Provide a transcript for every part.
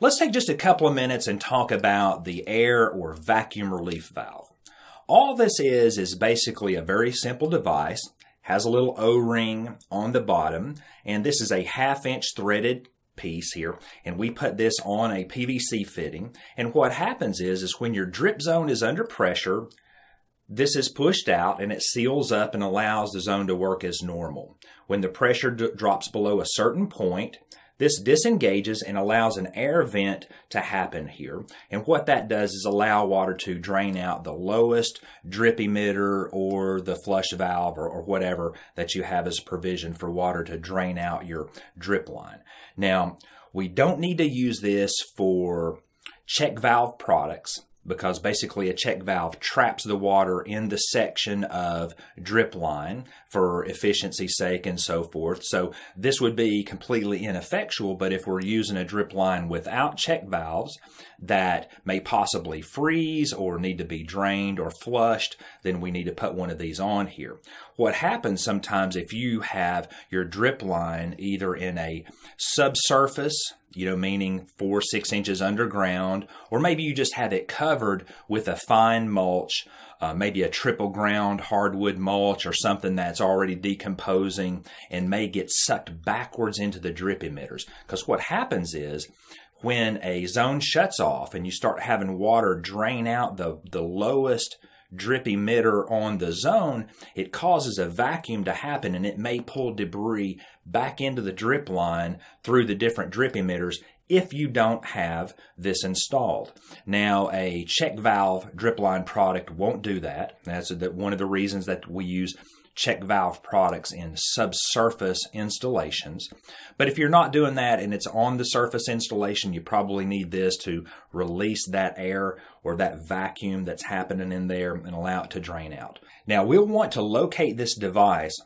Let's take just a couple of minutes and talk about the air or vacuum relief valve. All this is is basically a very simple device, has a little O-ring on the bottom, and this is a half inch threaded piece here and we put this on a PVC fitting and what happens is is when your drip zone is under pressure this is pushed out and it seals up and allows the zone to work as normal. When the pressure drops below a certain point, this disengages and allows an air vent to happen here. And what that does is allow water to drain out the lowest drip emitter or the flush valve or, or whatever that you have as provision for water to drain out your drip line. Now, we don't need to use this for check valve products because basically a check valve traps the water in the section of drip line for efficiency's sake and so forth. So this would be completely ineffectual, but if we're using a drip line without check valves that may possibly freeze or need to be drained or flushed, then we need to put one of these on here. What happens sometimes if you have your drip line either in a subsurface you know, meaning four, six inches underground, or maybe you just have it covered with a fine mulch, uh, maybe a triple ground hardwood mulch or something that's already decomposing and may get sucked backwards into the drip emitters. Because what happens is when a zone shuts off and you start having water drain out the, the lowest drip emitter on the zone, it causes a vacuum to happen and it may pull debris back into the drip line through the different drip emitters if you don't have this installed. Now, a check valve drip line product won't do that. That's one of the reasons that we use check valve products in subsurface installations. But if you're not doing that and it's on the surface installation, you probably need this to release that air or that vacuum that's happening in there and allow it to drain out. Now we'll want to locate this device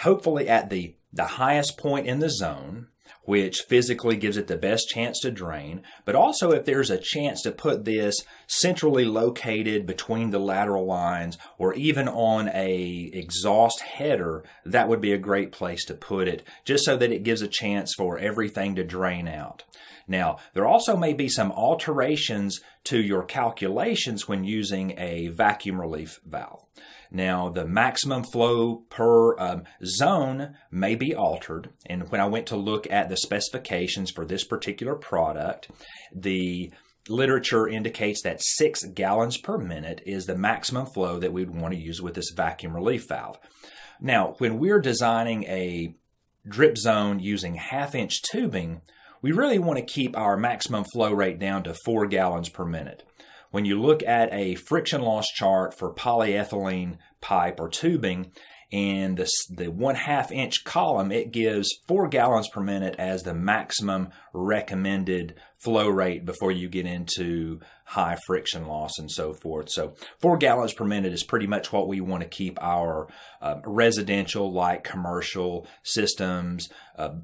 hopefully at the, the highest point in the zone which physically gives it the best chance to drain. But also, if there's a chance to put this centrally located between the lateral lines or even on a exhaust header, that would be a great place to put it, just so that it gives a chance for everything to drain out. Now, there also may be some alterations to your calculations when using a vacuum relief valve. Now, the maximum flow per um, zone may be altered. And when I went to look at the specifications for this particular product, the literature indicates that six gallons per minute is the maximum flow that we'd want to use with this vacuum relief valve. Now, when we're designing a drip zone using half inch tubing, we really want to keep our maximum flow rate down to four gallons per minute. When you look at a friction loss chart for polyethylene pipe or tubing, and the, the one half inch column, it gives four gallons per minute as the maximum recommended flow rate before you get into high friction loss and so forth. So four gallons per minute is pretty much what we want to keep our uh, residential, like commercial systems, uh,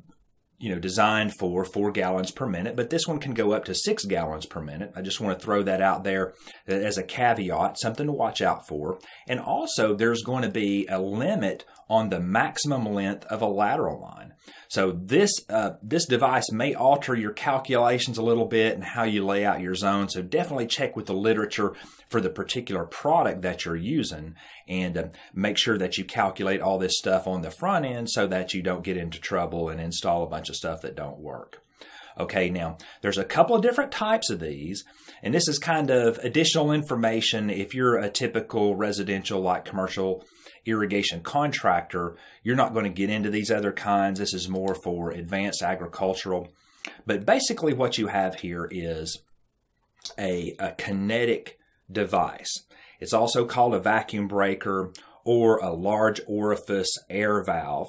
you know, designed for four gallons per minute, but this one can go up to six gallons per minute. I just want to throw that out there as a caveat, something to watch out for. And also, there's going to be a limit on the maximum length of a lateral line. So this uh, this device may alter your calculations a little bit and how you lay out your zone. So definitely check with the literature for the particular product that you're using and uh, make sure that you calculate all this stuff on the front end so that you don't get into trouble and install a bunch of stuff that don't work. Okay, now there's a couple of different types of these, and this is kind of additional information if you're a typical residential, like commercial irrigation contractor, you're not going to get into these other kinds. This is more for advanced agricultural. But basically, what you have here is a, a kinetic device. It's also called a vacuum breaker or a large orifice air valve.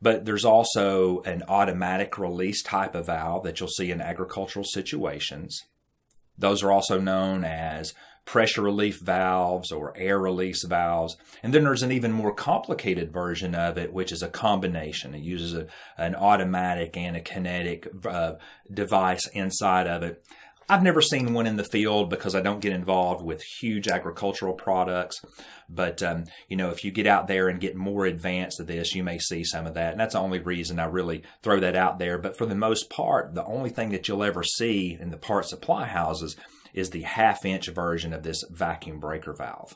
But there's also an automatic release type of valve that you'll see in agricultural situations. Those are also known as pressure relief valves or air release valves. And then there's an even more complicated version of it, which is a combination. It uses a, an automatic and a kinetic uh, device inside of it. I've never seen one in the field because I don't get involved with huge agricultural products. But, um, you know, if you get out there and get more advanced to this, you may see some of that. And that's the only reason I really throw that out there. But for the most part, the only thing that you'll ever see in the part supply houses is the half inch version of this vacuum breaker valve.